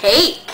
cake.